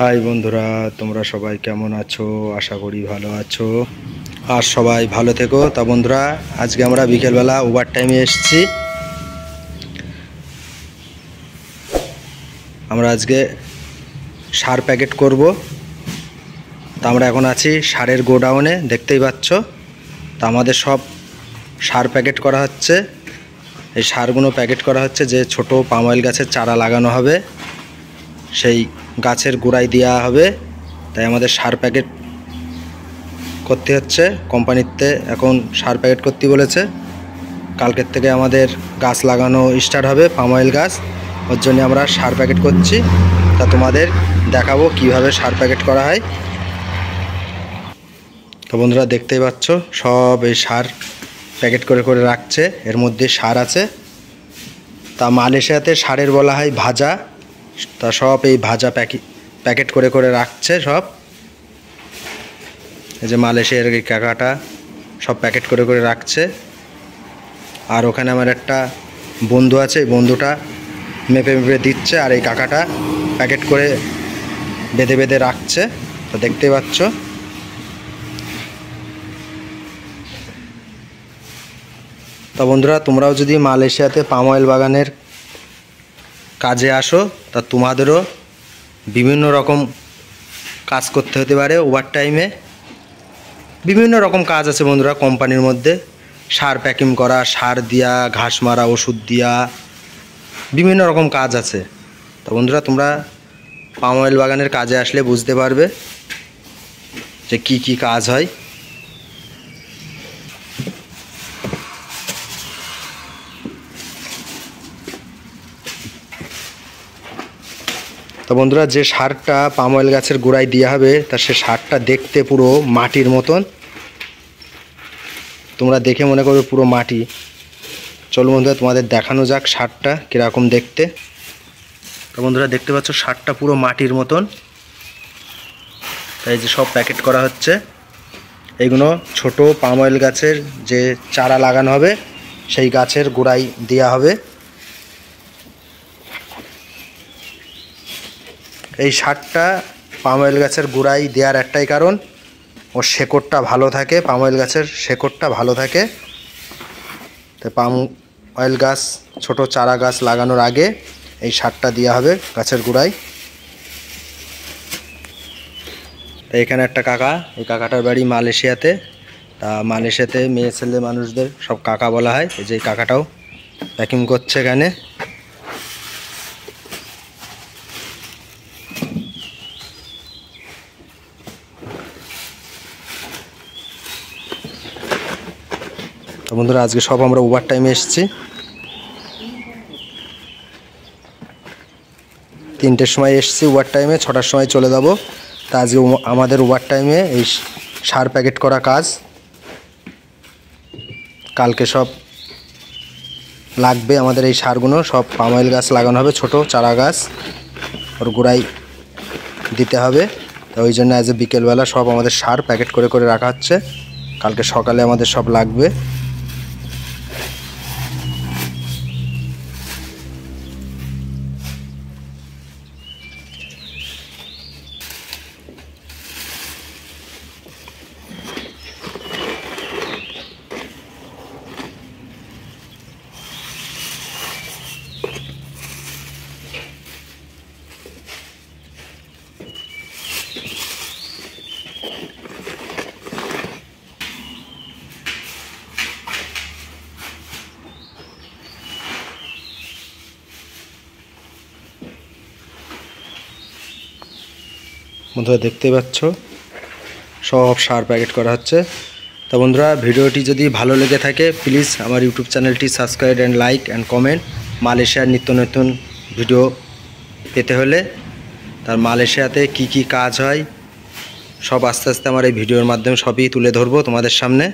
High বন্ধুরা, তোমরা সবাই কেমন আছো? আশা করি ভালো আছো। আর সবাই ভালো থেকো। তা বন্ধুরা, আজকে আমরা বিকেলবেলা ওভার টাইমে এসেছি। আমরা আজকে সার প্যাকেট করব। তা আমরা এখন আছি সারের গোডাউনে, দেখতেই পাচ্ছ। তা আমাদের সব সার প্যাকেট করা হচ্ছে। এই সারগুলো প্যাকেট করা হচ্ছে যে ছোট পাম অয়েল গাছের চারা লাগানো হবে। সেই গাছের গোড়ায় দেওয়া হবে। তাই আমাদের সার প্যাকেট করতে হচ্ছে। কোম্পানিতে এখন সার প্যাকেট করতে বলেছে। কালকের থেকে আমাদের গাছ লাগানো স্টার্ট হবে, পাম অয়েল গাছ। ওর জন্য আমরা সার প্যাকেট করছি। তা তোমাদের দেখাবো কীভাবে সার প্যাকেট করা হয়। তো বন্ধুরা দেখতেই পাচ্ছ, সব এই সার প্যাকেট করে করে রাখছে। এর মধ্যে সার আছে। তা মালয়েশিয়াতে সারের বলা হয় ভাজা। তা সব এই ভাজা প্যাকেট প্যাকেট করে করে রাখছে সব। এই যে মালয়েশিয়ার এই কাকাটা সব প্যাকেট করে করে রাখছে। আর ওখানে আমার একটা বন্ধু আছে, এই বন্ধুটা মেপে মেপে দিচ্ছে আর এই কাকাটা প্যাকেট করে বেঁধে বেঁধে রাখছে। তো দেখতে পাচ্ছ। তা বন্ধুরা, তোমরাও যদি মালয়েশিয়াতে পাম অয়েল বাগানের কাজে আসো, তা তোমাদেরও বিভিন্ন রকম কাজ করতে হতে পারে ওভার টাইমে বিভিন্ন রকম কাজ আছে বন্ধুরা কোম্পানির মধ্যে। সার প্যাকিং করা, সার দিয়া, ঘাস মারা, ওষুধ দিয়া, বিভিন্ন রকম কাজ আছে। তা বন্ধুরা তোমরা পাম অয়েল বাগানের কাজে আসলে বুঝতে পারবে যে কি কি কাজ হয়। তো বন্ধুরা, যে সারটা পাম অয়েল গাছের গোড়ায় দেওয়া হবে, তা সে সারটা দেখতে পুরো মাটির মতন। তোমরা দেখে মনে করবে পুরো মাটি। চলো বন্ধুরা, তোমাদের দেখানো যাক সারটা কীরকম দেখতে। তো বন্ধুরা, দেখতে পাচ্ছ সারটা পুরো মাটির মতন। তাই যে সব প্যাকেট করা হচ্ছে। এগুলো ছোট পাম অয়েল গাছের যে চারা লাগানো হবে, সেই গাছের গোড়ায় দেওয়া হবে। এই সারটা পাম অয়েল গাছের গোড়ায় দেওয়ার একটাই কারণ। ওর শেকড়টা ভালো থাকে, পাম অয়েল গাছের শেকড়টা ভালো থাকে। তো পাম অয়েল গাছ, ছোট চারা গাছ লাগানোর আগে এই সারটা দেওয়া হবে গাছের গোড়ায় তো এখানে একটা কাকা, এই কাকাটার বাড়ি মালয়েশিয়াতে। তা মালয়েশিয়াতে মেয়ে, ছেলে, মানুষদের সব কাকা বলা হয়, এই যে কাকাটাও প্যাকিং করছে এখানে। বন্ধুরা, আজকে সব আমরা ওভার টাইমে এসেছি। তিনটের সময় এসেছি ওভার টাইমে ছটার সময় চলে যাব। তা আজকে আমাদের ওভার টাইমে এই সার প্যাকেট করা কাজ। কালকে সব লাগবে আমাদের এই সারগুলো, সব পাম অয়েল গাছ লাগানো হবে, ছোট চারা গাছ। ওর গোড়ায় দিতে হবে। তো ওই জন্য আজ বিকেলবেলা সব আমাদের সার প্যাকেট করে করে রাখা হচ্ছে। কালকে সকালে আমাদের সব লাগবে। বন্ধুরা দেখতে পাচ্ছ? সব সার প্যাকেট করা হচ্ছে। তো বন্ধুরা, ভিডিওটি যদি ভালো লেগে থাকে প্লিজ আমার ইউটিউব চ্যানেলটি subscribe and like and comment মালয়েশিয়ার নিত্য নতুন ভিডিও পেতে হলে তার মালয়েশিয়াতে কি কি কাজ হয়, সব আস্তে আস্তে আমার এই ভিডিওর মাধ্যমে সবই তুলে ধরবো তোমাদের সামনে।